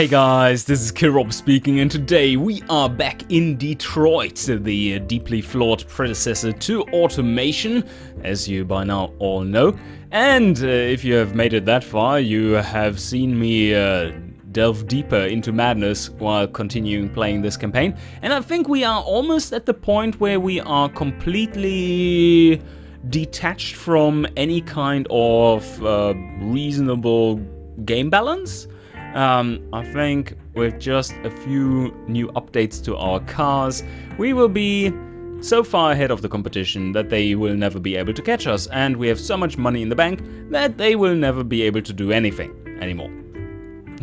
Hey guys, this is Killrob speaking and today we are back in Detroit, the deeply flawed predecessor to Automation, as you by now all know. And uh, if you have made it that far, you have seen me uh, delve deeper into madness while continuing playing this campaign. And I think we are almost at the point where we are completely detached from any kind of uh, reasonable game balance. Um, I think with just a few new updates to our cars, we will be so far ahead of the competition that they will never be able to catch us, and we have so much money in the bank that they will never be able to do anything anymore.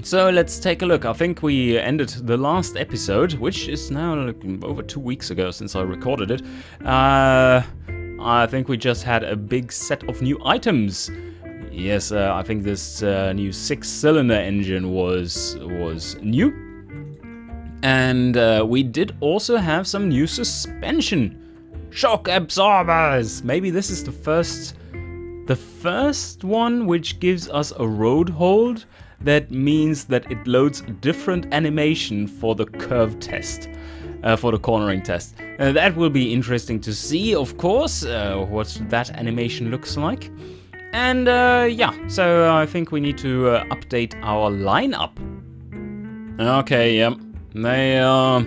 So let's take a look. I think we ended the last episode, which is now like over two weeks ago since I recorded it. Uh, I think we just had a big set of new items. Yes, uh, I think this uh, new six-cylinder engine was was new, and uh, we did also have some new suspension, shock absorbers. Maybe this is the first, the first one which gives us a road hold. That means that it loads different animation for the curve test. Uh, for the cornering test. Uh, that will be interesting to see, of course, uh, what that animation looks like. And uh, yeah, so I think we need to uh, update our lineup. Okay, yep. They, uh,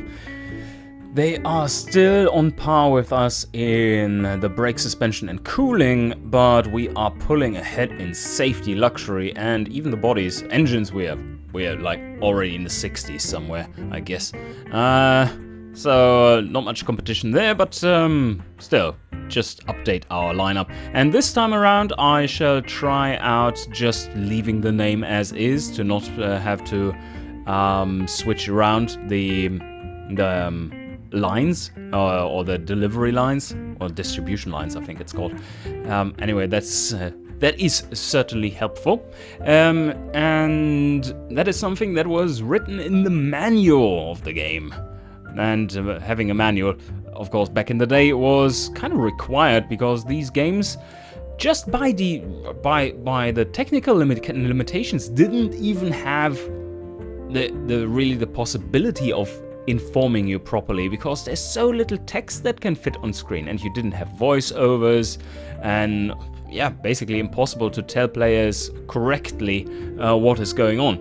they are still on par with us in the brake suspension and cooling, but we are pulling ahead in safety, luxury, and even the bodies. Engines, we are, we are like already in the 60s somewhere, I guess. Uh, so, uh, not much competition there, but um, still, just update our lineup. And this time around, I shall try out just leaving the name as is to not uh, have to um, switch around the, the um, lines uh, or the delivery lines or distribution lines, I think it's called. Um, anyway, that's. Uh, that is certainly helpful. Um, and that is something that was written in the manual of the game. And uh, having a manual of course, back in the day, it was kind of required because these games, just by the by by the technical limit, limitations, didn't even have the the really the possibility of informing you properly because there's so little text that can fit on screen, and you didn't have voiceovers, and yeah, basically impossible to tell players correctly uh, what is going on,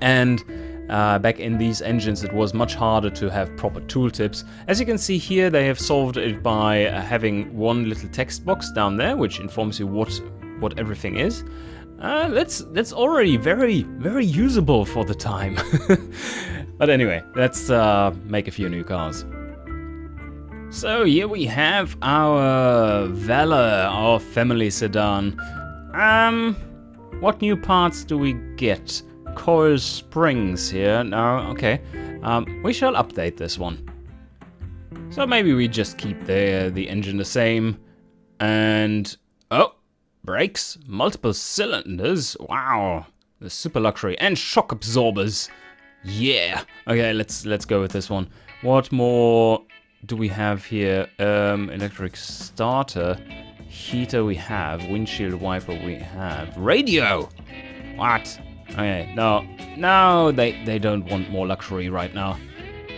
and uh, back in these engines it was much harder to have proper tooltips. As you can see here they have solved it by uh, having one little text box down there which informs you what what everything is. Uh, that's that's already very very usable for the time. but anyway, let's uh, make a few new cars. So here we have our Valor, our family sedan. Um, what new parts do we get? Coil Springs here. No, okay. Um, we shall update this one. So maybe we just keep the, the engine the same. And, oh, brakes, multiple cylinders. Wow, the super luxury and shock absorbers. Yeah. Okay, let's let's go with this one. What more do we have here? Um, electric starter, heater we have, windshield wiper we have, radio. What? Okay, no, no, they, they don't want more luxury right now.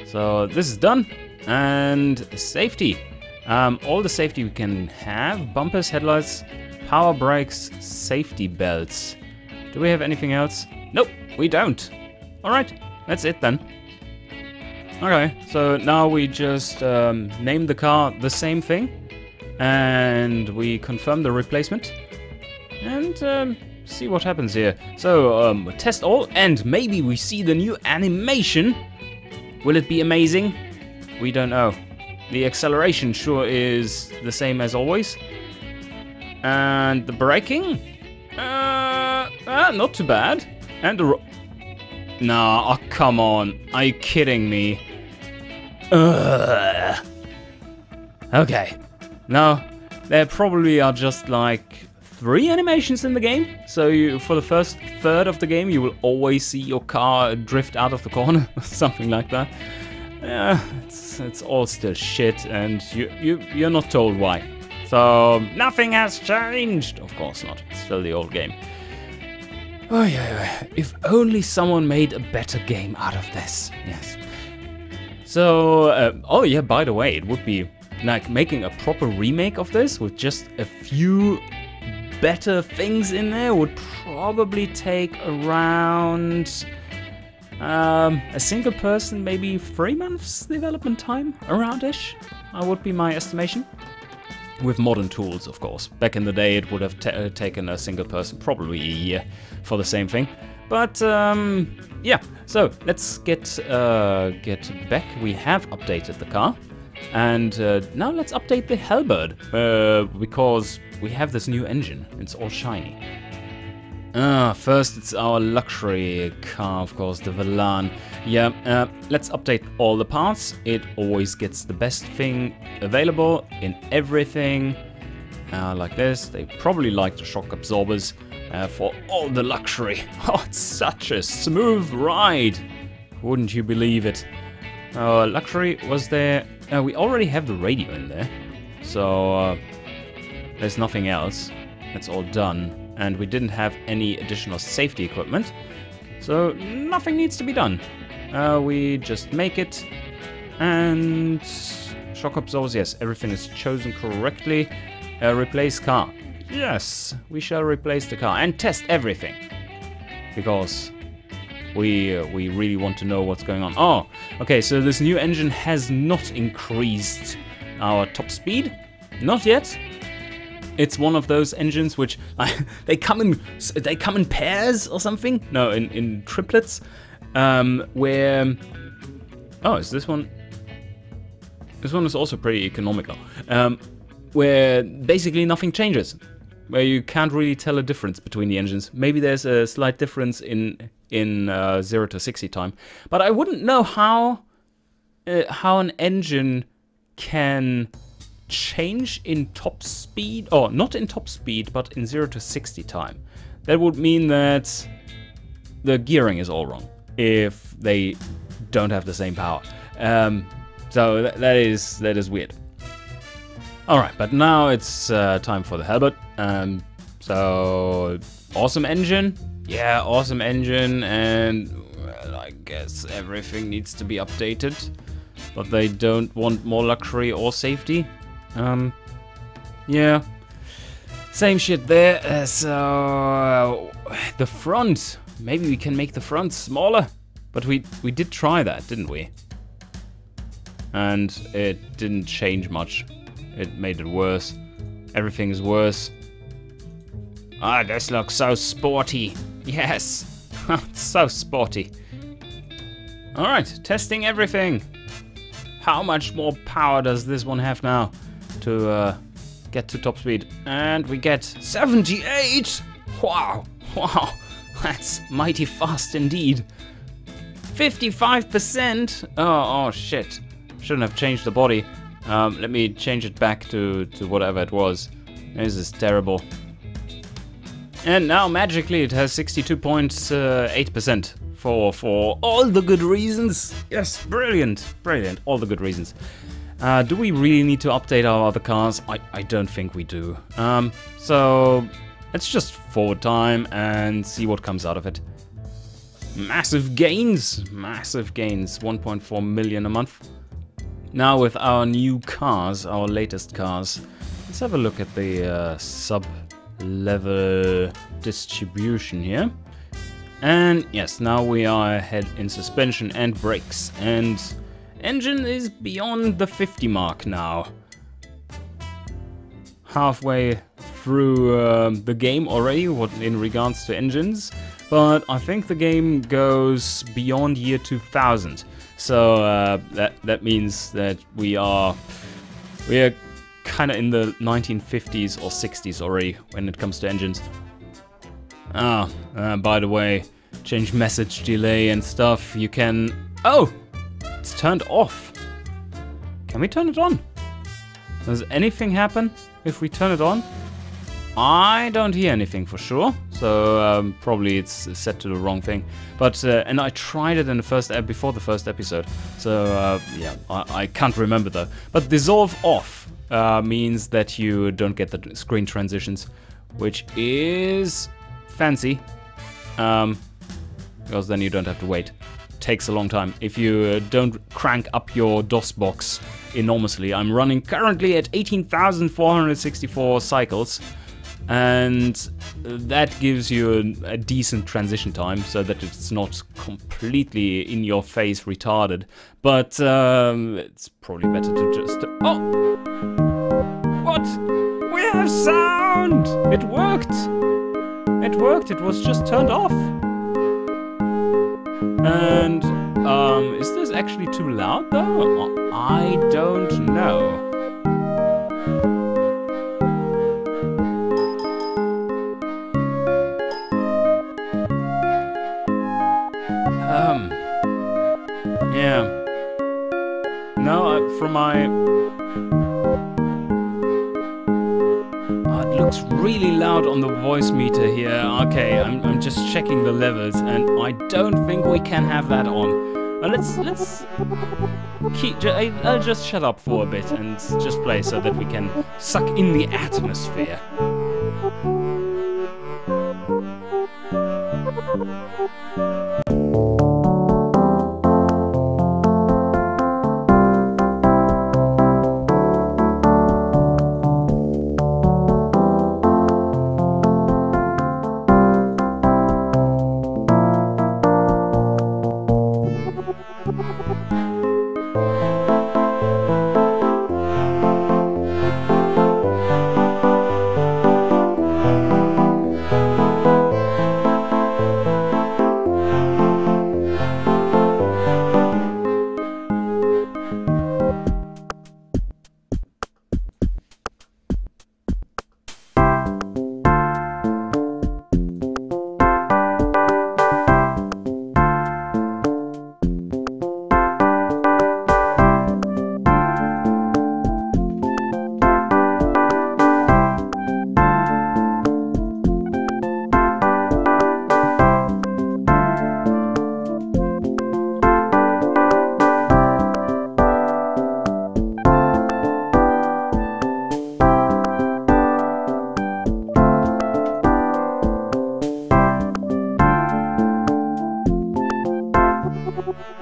So this is done. And safety. Um, all the safety we can have. Bumpers, headlights, power brakes, safety belts. Do we have anything else? Nope, we don't. Alright, that's it then. Okay, so now we just um, name the car the same thing. And we confirm the replacement. And um, see what happens here. So, um, test all, and maybe we see the new animation. Will it be amazing? We don't know. The acceleration sure is the same as always. And the braking? Uh, uh not too bad. And the... Nah, oh, come on. Are you kidding me? Ugh. Okay. No, they probably are just like three animations in the game. So you, for the first third of the game, you will always see your car drift out of the corner, something like that. Yeah, it's, it's all still shit, and you, you, you're not told why. So nothing has changed. Of course not. It's still the old game. Oh yeah, if only someone made a better game out of this. Yes. So, uh, oh yeah, by the way, it would be like making a proper remake of this with just a few better things in there would probably take around um, a single person, maybe three months development time, around-ish, I would be my estimation. With modern tools, of course. Back in the day, it would have uh, taken a single person probably a year for the same thing. But um, yeah, so let's get uh, get back. We have updated the car. And uh, now let's update the Halberd, uh, because we have this new engine. It's all shiny. Ah, first it's our luxury car, of course, the Velan. Yeah, uh, let's update all the parts. It always gets the best thing available in everything. Uh, like this. They probably like the shock absorbers uh, for all the luxury. Oh, it's such a smooth ride. Wouldn't you believe it? Uh, luxury was there. Uh, we already have the radio in there. So uh, there's nothing else. It's all done and we didn't have any additional safety equipment. So nothing needs to be done. Uh, we just make it and shock absorbers, yes, everything is chosen correctly. Uh, replace car. Yes, we shall replace the car and test everything. Because we uh, we really want to know what's going on. Oh, okay, so this new engine has not increased our top speed. Not yet, it's one of those engines which they come in they come in pairs or something. No, in in triplets, um, where oh, is this one? This one is also pretty economical. Um, where basically nothing changes, where you can't really tell a difference between the engines. Maybe there's a slight difference in in uh, zero to sixty time, but I wouldn't know how uh, how an engine can change in top speed, or not in top speed, but in 0 to 60 time. That would mean that the gearing is all wrong if they don't have the same power. Um, so th that is that is weird. All right, but now it's uh, time for the Halberd. Um, so awesome engine, yeah, awesome engine, and well, I guess everything needs to be updated. But they don't want more luxury or safety. Um, yeah. Same shit there. Uh, so uh, the front. Maybe we can make the front smaller. But we we did try that, didn't we? And it didn't change much. It made it worse. Everything is worse. Ah, this looks so sporty. Yes, so sporty. All right, testing everything. How much more power does this one have now? To uh, get to top speed. And we get 78! Wow, wow, that's mighty fast indeed. 55%! Oh, oh shit. Shouldn't have changed the body. Um, let me change it back to, to whatever it was. This is terrible. And now magically it has 62.8% for for all the good reasons. Yes, brilliant, brilliant, all the good reasons. Uh, do we really need to update our other cars? I, I don't think we do. Um, so let's just forward time and see what comes out of it. Massive gains, massive gains, 1.4 million a month. Now with our new cars, our latest cars, let's have a look at the uh, sub-level distribution here. And yes, now we are ahead in suspension and brakes. And Engine is beyond the 50 mark now. Halfway through uh, the game already what in regards to engines, but I think the game goes beyond year 2000. So uh, that that means that we are we are kind of in the 1950s or 60s already when it comes to engines. Ah, uh, by the way, change message delay and stuff. You can oh it's turned off. Can we turn it on? Does anything happen if we turn it on? I don't hear anything for sure, so um, probably it's set to the wrong thing. But uh, and I tried it in the first before the first episode, so uh, yeah, I, I, can't remember though. But dissolve off uh, means that you don't get the screen transitions, which is fancy. Um, because then you don't have to wait. Takes a long time. If you uh, don't crank up your DOSBox enormously. I'm running currently at 18,464 cycles and that gives you a, a, decent transition time so that it's not completely in your face retarded. But um, it's probably better to just... Oh! What? We have sound! It worked! It worked, it was just turned off. And um, is this actually too loud though? I don't know. Um, yeah. No, from my... looks really loud on the voice meter here. Okay, I'm, I'm just checking the levels and I don't think we can have that on. Uh, let's let's keep. I'll just shut up for a bit and just play so that we can suck in the atmosphere.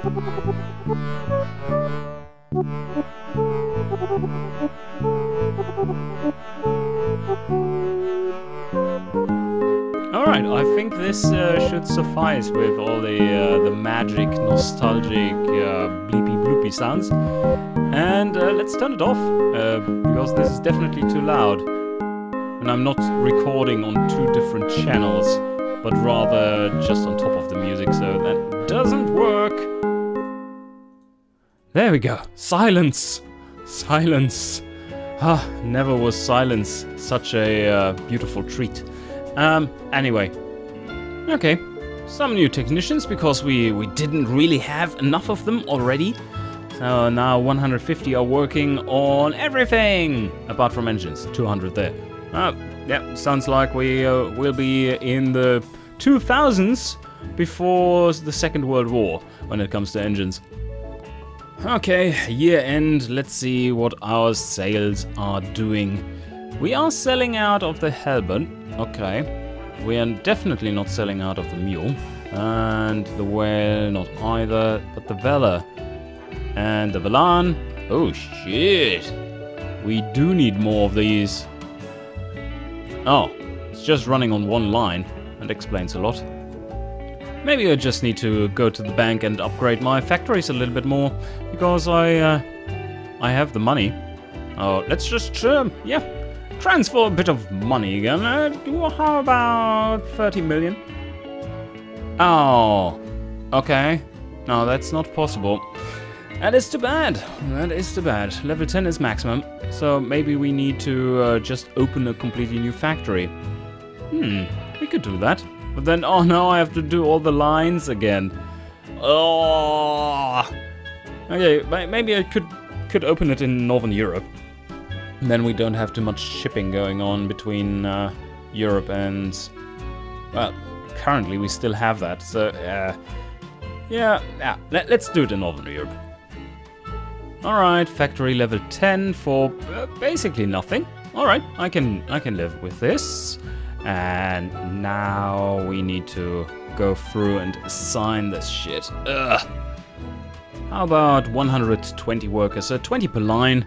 Alright, I think this uh, should suffice with all the uh, the magic, nostalgic, uh, bleepy bloopy sounds. And uh, let's turn it off, uh, because this is definitely too loud. And I'm not recording on two different channels, but rather just on top of the music, so that doesn't work. There we go. Silence! Silence! Ah, never was silence such a uh, beautiful treat. Um, anyway. Okay. Some new technicians, because we, we didn't really have enough of them already. So now 150 are working on everything! Apart from engines. 200 there. Uh, yeah, sounds like we uh, will be in the 2000s before the Second World War when it comes to engines. Okay, year end, let's see what our sales are doing. We are selling out of the Halberd, okay. We are definitely not selling out of the Mule. And the Whale, not either, but the Vela. And the Velan, oh shit. We do need more of these. Oh, it's just running on one line. That explains a lot. Maybe I just need to go to the bank and upgrade my factories a little bit more, because I, uh, I have the money. Oh, let's just, uh, yeah, transfer a bit of money again. Uh, how about 30 million? Oh, okay. No, that's not possible. That is too bad. That is too bad. Level 10 is maximum, so maybe we need to uh, just open a completely new factory. Hmm, we could do that. But then, oh no, I have to do all the lines again. Oh. Okay, maybe I could could open it in Northern Europe. Then we don't have too much shipping going on between uh, Europe and... Well, currently we still have that, so... Uh, yeah, yeah, let, us do it in Northern Europe. Alright, factory level 10 for uh, basically nothing. Alright, I can I can live with this. And now we need to go through and assign this shit. Ugh. How about 120 workers, so 20 per line.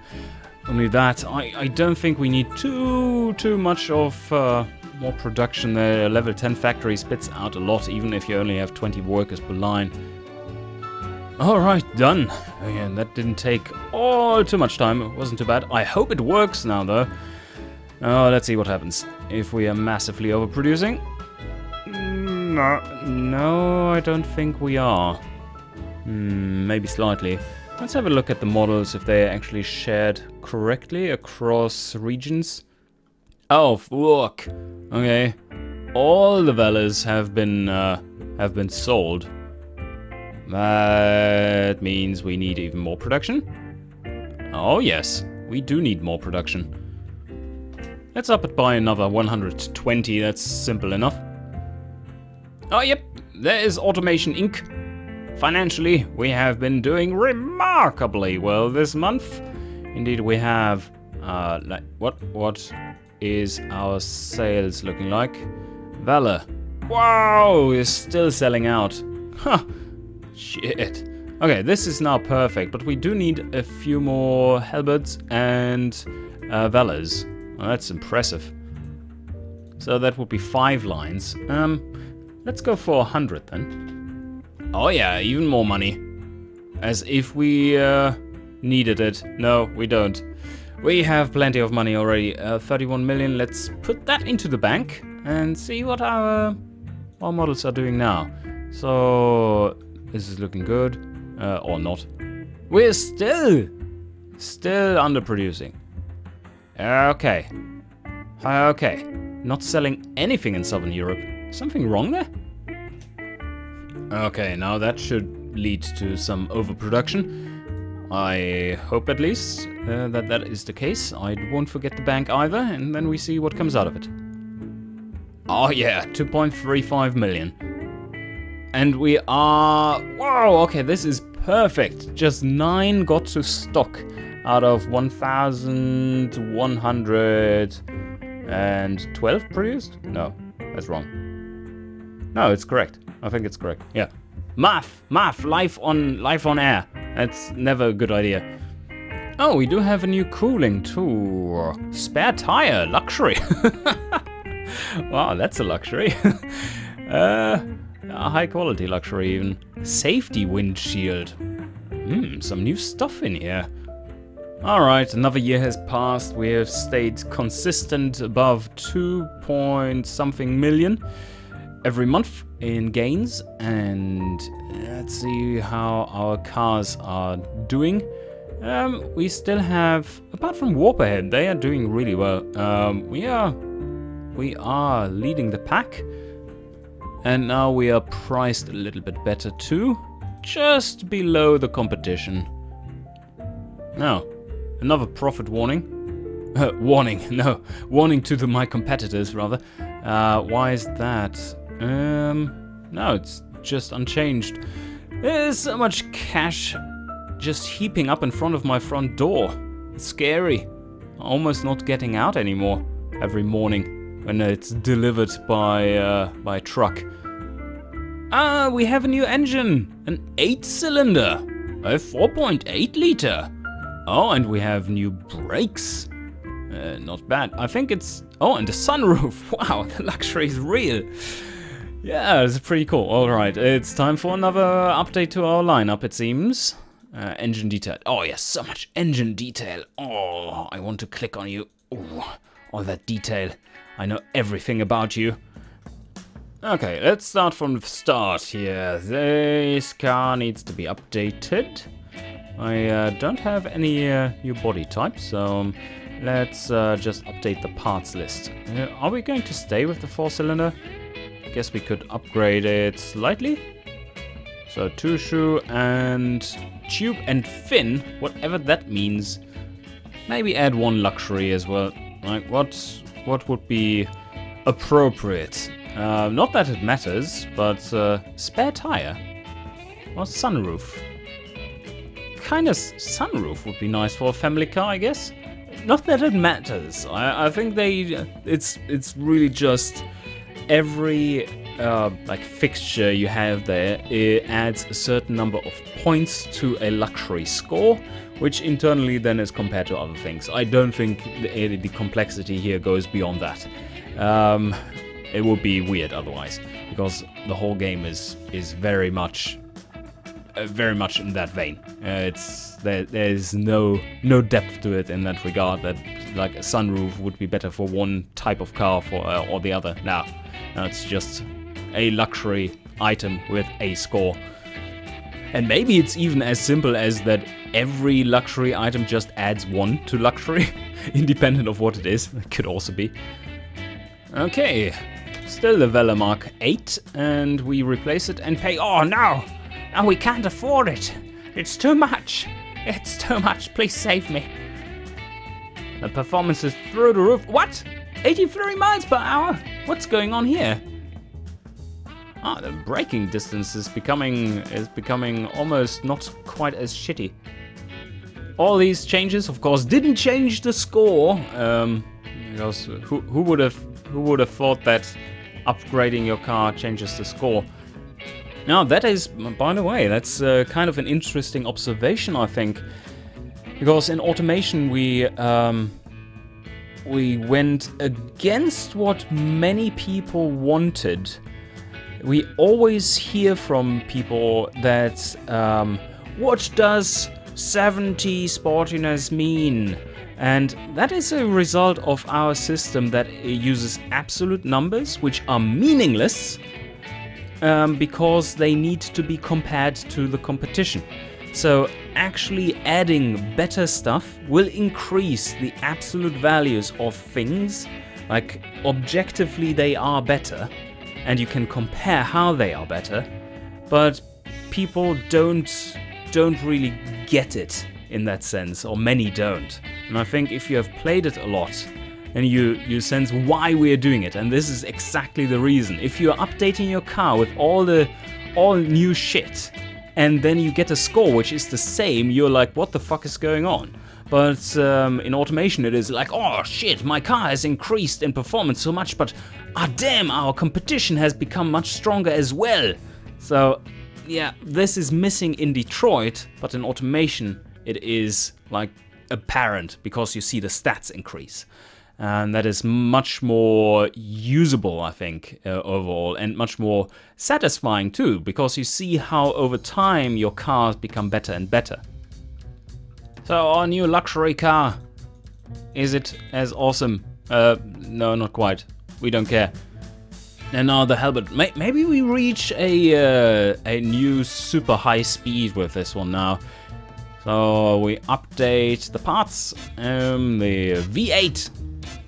Only that, I, I don't think we need too too much of uh, more production there. Level 10 factory spits out a lot, even if you only have 20 workers per line. Alright, done. Again, that didn't take all too much time. It wasn't too bad. I hope it works now, though. Oh, let's see what happens. If we are massively overproducing. No, no I don't think we are. Hmm, maybe slightly. Let's have a look at the models, if they're actually shared correctly across regions. Oh, look. Okay. All the Velas have been, uh, have been sold. That means we need even more production. Oh yes, we do need more production. Let's up it by another 120, that's simple enough. Oh yep, there is Automation Inc. Financially, we have been doing remarkably well this month. Indeed, we have. Uh, like, what what is our sales looking like? Valor. Wow, we're still selling out. Huh. Shit. Okay, this is now perfect, but we do need a few more halberds and uh, valors. Well, that's impressive. So that would be five lines. Um, let's go for a hundred then. Oh yeah, even more money. As if we uh, needed it. No, we don't. We have plenty of money already. Uh, 31 million. Let's put that into the bank and see what our, our models are doing now. So this is looking good. Uh, or not. We're still, still underproducing. Okay. Okay. Not selling anything in Southern Europe. Something wrong there? Okay, now that should lead to some overproduction. I hope at least uh, that that is the case. I won't forget the bank either, and then we see what comes out of it. Oh yeah, 2.35 million. And we are... Wow, okay, this is perfect. Just 9 got to stock out of 1,112 produced? No, that's wrong. No, it's correct. I think it's correct. Yeah. Math! Math! Life on, life on air. That's never a good idea. Oh, we do have a new cooling too. Spare tire, luxury. wow, that's a luxury. uh, a high quality luxury even. Safety windshield. Hmm, some new stuff in here. Alright, another year has passed. We have stayed consistent above 2 point something million every month in gains. And let's see how our cars are doing. Um, we still have, apart from Warpahead, they are doing really well. Um, we are, we are leading the pack. And now we are priced a little bit better too, just below the competition. Now, another profit warning. Uh, warning, no, warning to the, my competitors rather. Uh, why is that? Um, no, it's just unchanged. There's so much cash just heaping up in front of my front door. It's scary. Almost not getting out anymore every morning when it's delivered by uh, by truck. Ah, we have a new engine, an 8-cylinder, a 4.8 liter. Oh, and we have new brakes. Uh, not bad. I think it's... Oh, and the sunroof. Wow, the luxury is real. Yeah, it's pretty cool. All right, it's time for another update to our lineup, it seems. Uh, engine detail. Oh, yes, so much engine detail. Oh, I want to click on you. Oh, all that detail. I know everything about you. Okay, let's start from the start here. This car needs to be updated. I uh, don't have any uh, new body type, so um, let's uh, just update the parts list. Uh, are we going to stay with the four-cylinder? I Guess we could upgrade it slightly. So two shoe and tube and fin, whatever that means. Maybe add one luxury as well. Like what what would be appropriate? Uh, not that it matters, but uh, spare tire or sunroof. Kind of sunroof would be nice for a family car, I guess. Not that it matters. I, I think they it's it's really just every uh, like fixture you have there, it adds a certain number of points to a luxury score, which internally then is compared to other things. I don't think the, the complexity here goes beyond that. Um, it would be weird otherwise, because the whole game is is very much very much in that vein. Uh, it's there, there's no no depth to it in that regard. That like a sunroof would be better for one type of car for uh, or the other. Now, now it's just a luxury item with a score. And maybe it's even as simple as that every luxury item just adds one to luxury, independent of what it is. It could also be. Okay, still the Velar Mark 8, and we replace it and pay. Oh no! Now we can't afford it! It's too much! It's too much, please save me. The performance is through the roof. What? 83 miles per hour? What's going on here? Ah, the braking distance is becoming is becoming almost not quite as shitty. All these changes, of course, didn't change the score. Um, because who who would have who would have thought that upgrading your car changes the score? Now that is, by the way, that's uh, kind of an interesting observation, I think, because in automation we um, we went against what many people wanted. We always hear from people that um, what does 70 sportiness mean? And that is a result of our system that uses absolute numbers, which are meaningless um, because they need to be compared to the competition. So actually adding better stuff will increase the absolute values of things, like objectively they are better, and you can compare how they are better, but people don't don't really get it in that sense, or many don't. And I think if you have played it a lot, and you, you sense why we are doing it. And this is exactly the reason. If you're updating your car with all the all new shit, and then you get a score which is the same, you're like, what the fuck is going on? But um, in automation, it is like, oh shit, my car has increased in performance so much, but ah damn, our competition has become much stronger as well. So yeah, this is missing in Detroit, but in automation, it is like apparent because you see the stats increase and that is much more usable, I think, uh, overall, and much more satisfying too, because you see how over time your cars become better and better. So our new luxury car, is it as awesome? Uh, no, not quite. We don't care. And now the. May maybe we reach a uh, a new super high speed with this one now. So we update the parts. Um, the V8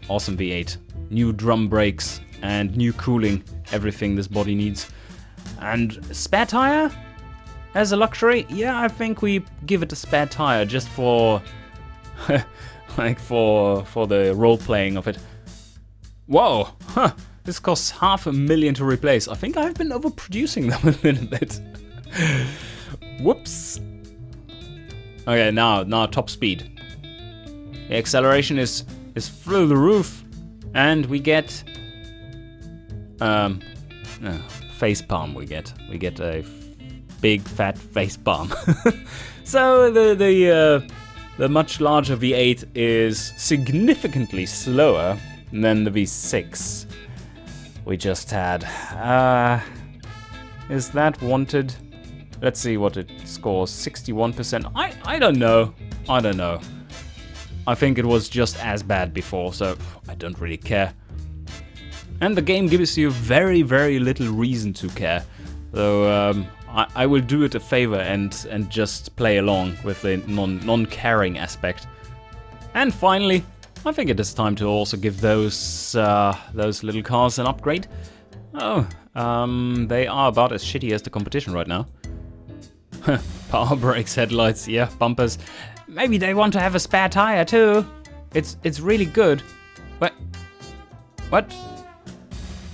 awesome V8, new drum brakes and new cooling, everything this body needs. And spare tire? As a luxury? Yeah, I think we give it a spare tire just for like for for the role playing of it. Whoa, huh. This costs half a million to replace. I think I've been overproducing them a little bit. Whoops. Okay, now now top speed. The acceleration is is through the roof, and we get um, uh, face palm. We get we get a big fat face palm. so the the uh, the much larger V8 is significantly slower than the V6 we just had. Uh, is that wanted? Let's see what it scores. 61%. I I don't know. I don't know. I think it was just as bad before, so I don't really care. And the game gives you very, very little reason to care. So um, I, I, will do it a favor and, and just play along with the non, non-caring aspect. And finally, I think it is time to also give those uh, those little cars an upgrade. Oh, um, they are about as shitty as the competition right now. Power brakes, headlights, yeah, bumpers. Maybe they want to have a spare tire too. It's it's really good. What? What?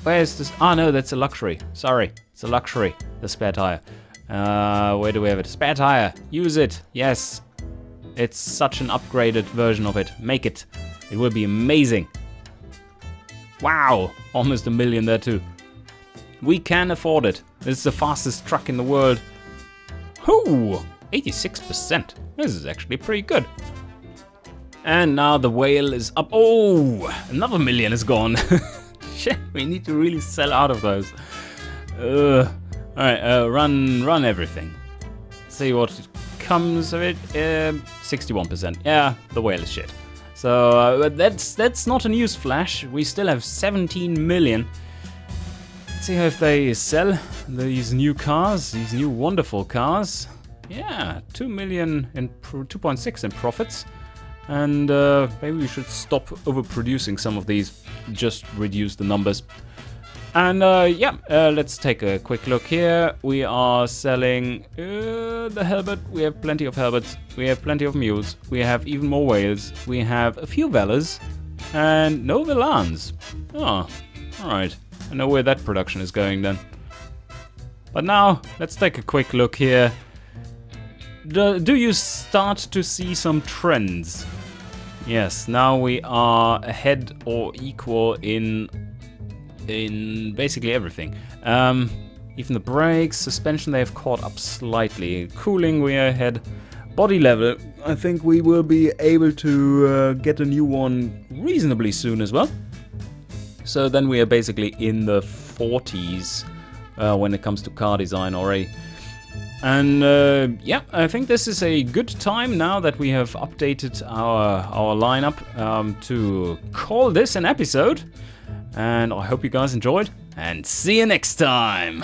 Where's this? Oh no, that's a luxury. Sorry, it's a luxury. The spare tire. Uh, where do we have it? Spare tire. Use it. Yes. It's such an upgraded version of it. Make it. It will be amazing. Wow, almost a million there too. We can afford it. This is the fastest truck in the world. Whoo! 86%. This is actually pretty good. And now the whale is up. Oh, another million is gone. Shit, we need to really sell out of those. Uh, all right, uh, run, run everything. See what comes of it. Uh, 61%. Yeah, the whale is shit. So uh, that's that's not a news flash. We still have 17 million. Let's see if they sell these new cars, these new wonderful cars. Yeah, 2 million in 2.6 in profits. And uh, maybe we should stop overproducing some of these, just reduce the numbers. And uh, yeah, uh, let's take a quick look here. We are selling uh, the halberd. We have plenty of halberds. We have plenty of mules. We have even more whales. We have a few valors and no vallans. Oh, alright. I know where that production is going then. But now, let's take a quick look here. Do, do you start to see some trends? Yes, now we are ahead or equal in in basically everything. Um, even the brakes, suspension, they have caught up slightly. Cooling, we are ahead. Body level, I think we will be able to uh, get a new one reasonably soon as well. So then we are basically in the 40s uh, when it comes to car design already. And uh, yeah, I think this is a good time now that we have updated our, our lineup um, to call this an episode. And I hope you guys enjoyed, and see you next time!